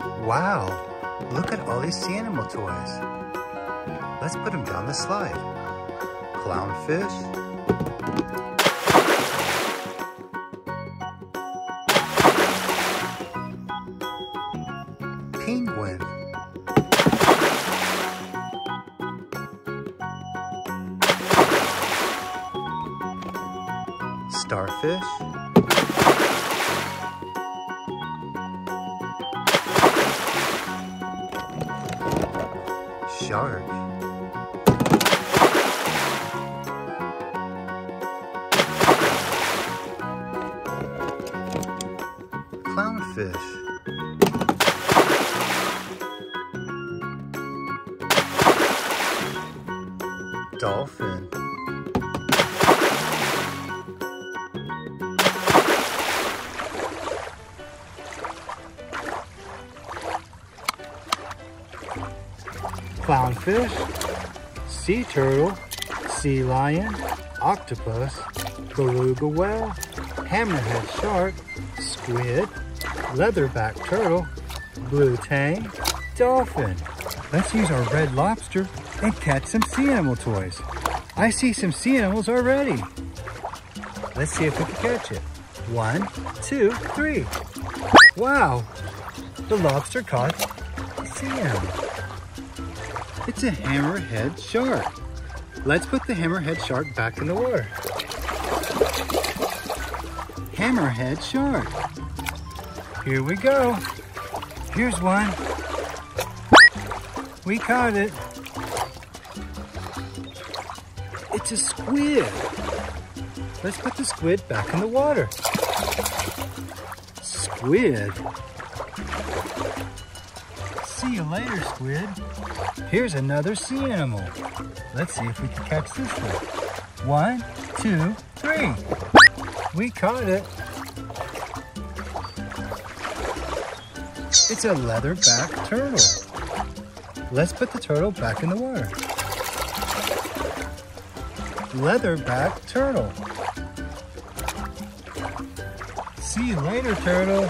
Wow, look at all these sea animal toys. Let's put them down the slide. Clownfish. Penguin. Starfish. Shark. Clownfish. Dolphin. Clownfish, sea turtle, sea lion, octopus, beluga whale, hammerhead shark, squid, leatherback turtle, blue tang, dolphin. Let's use our red lobster and catch some sea animal toys. I see some sea animals already. Let's see if we can catch it. One, two, three. Wow, the lobster caught a sea animal. It's a hammerhead shark. Let's put the hammerhead shark back in the water. Hammerhead shark. Here we go. Here's one. We caught it. It's a squid. Let's put the squid back in the water. Squid. See you later, squid. Here's another sea animal. Let's see if we can catch this one. One, two, three. We caught it. It's a leatherback turtle. Let's put the turtle back in the water. Leatherback turtle. See you later, turtle.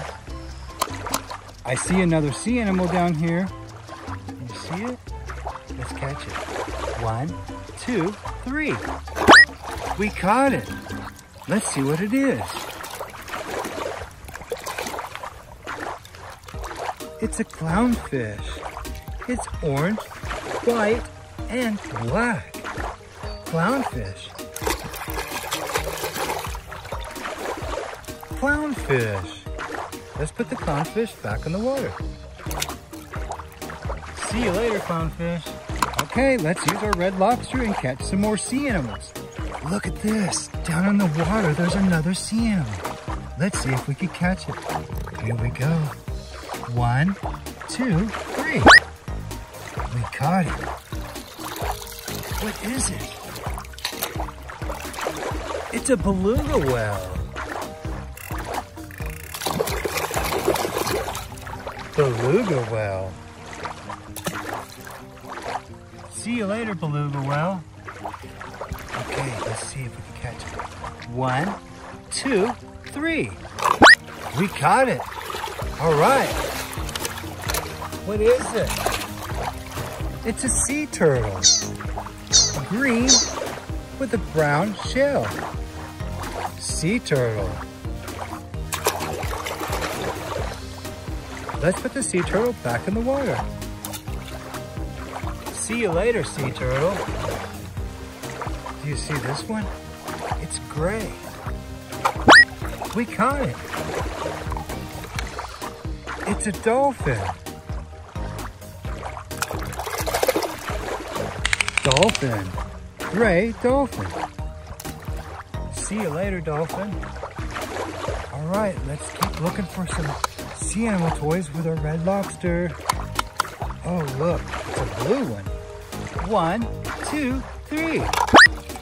I see another sea animal down here. You see it? Let's catch it. One, two, three. We caught it. Let's see what it is. It's a clownfish. It's orange, white, and black. Clownfish. Clownfish. Let's put the clownfish back in the water. See you later, clownfish. Okay, let's use our red lobster and catch some more sea animals. Look at this. Down in the water, there's another sea animal. Let's see if we can catch it. Here we go. One, two, three. We caught it. What is it? It's a beluga whale. Beluga whale. See you later, beluga whale. Okay, let's see if we can catch it. One, two, three. We caught it. All right. What is it? It's a sea turtle. Green with a brown shell. Sea turtle. Let's put the sea turtle back in the water. See you later, sea turtle. Do you see this one? It's gray. We caught it. It's a dolphin. Dolphin. Gray dolphin. See you later, dolphin. All right, let's keep looking for some sea animal toys with our red lobster. Oh, look, it's a blue one. One, two, three.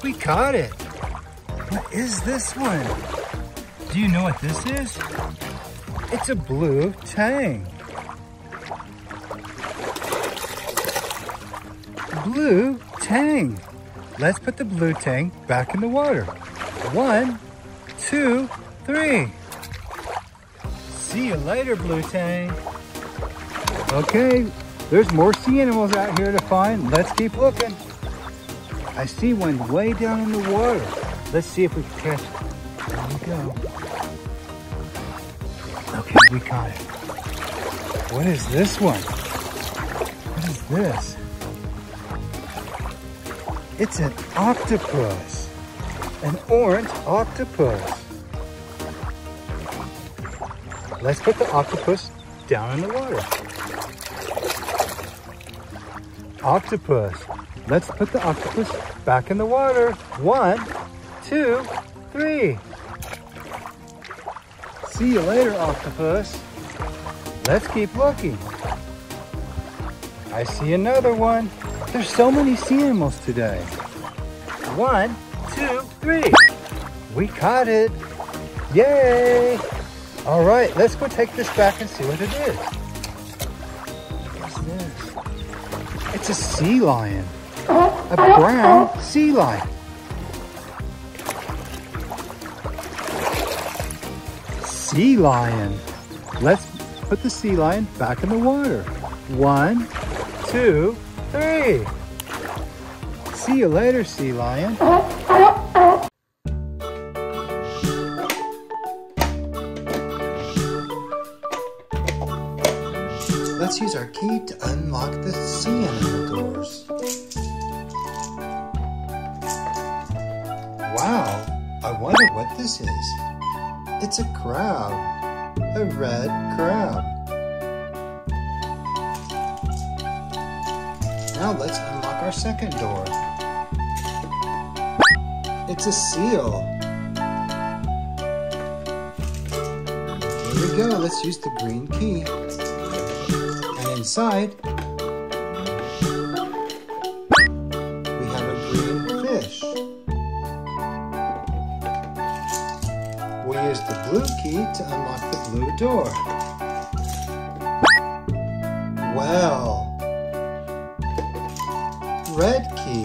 We caught it. What is this one? Do you know what this is? It's a blue tang. Blue tang. Let's put the blue tang back in the water. One, two, three. See you later, blue tang. Okay, there's more sea animals out here to find. Let's keep looking. I see one way down in the water. Let's see if we can catch it. There we go. Okay, we caught it. What is this one? What is this? It's an octopus. An orange octopus. Let's put the octopus down in the water. Octopus. Let's put the octopus back in the water. One, two, three. See you later, octopus. Let's keep looking. I see another one. There's so many sea animals today. One, two, three. We caught it. Yay! All right, let's go take this back and see what it is. It's a sea lion. A brown sea lion. Sea lion. Let's put the sea lion back in the water. One, two, three. See you later, sea lion. Let's use our key to unlock the sea animal doors. Wow, I wonder what this is. It's a crab, a red crab. Now let's unlock our second door. It's a seal. Here we go, let's use the green key inside, we have a green fish. We'll use the blue key to unlock the blue door. Well, red key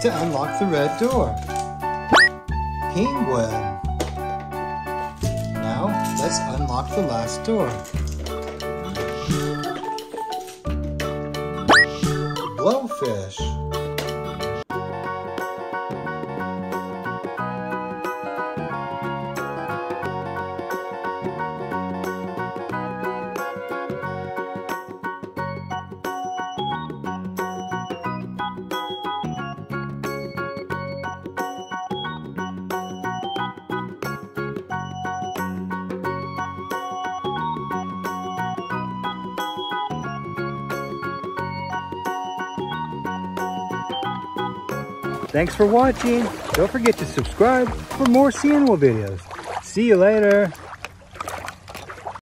to unlock the red door. Penguin. Now, let's unlock the last door. Blowfish. Thanks for watching. Don't forget to subscribe for more animal videos. See you later.